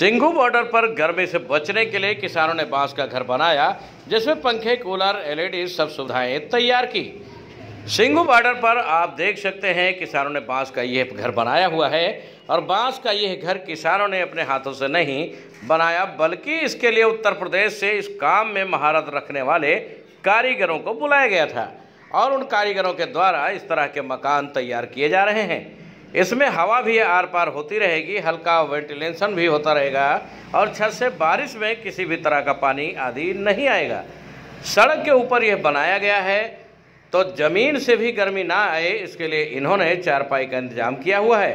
Singhu border पर गर्मी से बचने के लिए किसानों ने बाँस का घर बनाया, जिसमें पंखे, कूलर, एलईडी, सब सुविधाएँ तैयार की। सिंघू बॉर्डर पर आप देख सकते हैं, किसानों ने बाँस का यह घर बनाया हुआ है, और बाँस का यह घर किसानों ने अपने हाथों से नहीं बनाया, बल्कि इसके लिए उत्तर प्रदेश से इस काम में महारत रखने वाले कारीगरों को बुलाया गया था, और उन कारीगरों के द्वारा इस तरह के मकान तैयार किए जा रहे हैं। इसमें हवा भी आर पार होती रहेगी, हल्का वेंटिलेशन भी होता रहेगा और छत से बारिश में किसी भी तरह का पानी आदि नहीं आएगा। सड़क के ऊपर यह बनाया गया है तो ज़मीन से भी गर्मी ना आए, इसके लिए इन्होंने चारपाई का इंतज़ाम किया हुआ है।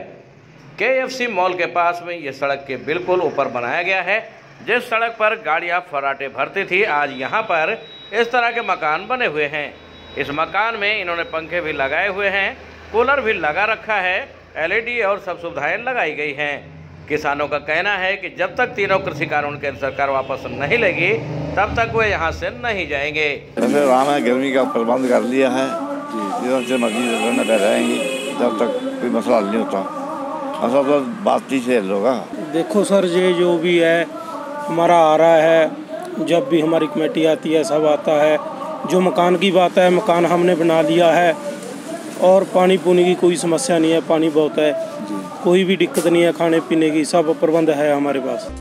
के मॉल के पास में ये सड़क के बिल्कुल ऊपर बनाया गया है, जिस सड़क पर गाड़ियाँ फराटे भरती थी, आज यहाँ पर इस तरह के मकान बने हुए हैं। इस मकान में इन्होंने पंखे भी लगाए हुए हैं, कूलर भी लगा रखा है एलईडी और सब सुविधाएँ लगाई गई हैं। किसानों का कहना है कि जब तक तीनों कृषि कानून के सरकार वापस नहीं लेगी तब तक वे यहाँ से नहीं जाएँगे। वैसे आराम गर्मी का प्रबंध कर लिया है से मर्ज़ी रहने पे रहेंगे जब तक कोई मसला नहीं होता। मसला तो बात से हल होगा देखो सर ये जो भी है हमारा आ रहा है जब भी हमारी कमेटी आती है सब आता है। जो मकान की बात है मकान हमने बना लिया है। और पानी पुनी की कोई समस्या नहीं है पानी बहुत है। कोई भी दिक्कत नहीं है खाने पीने की सब प्रबंध है हमारे पास।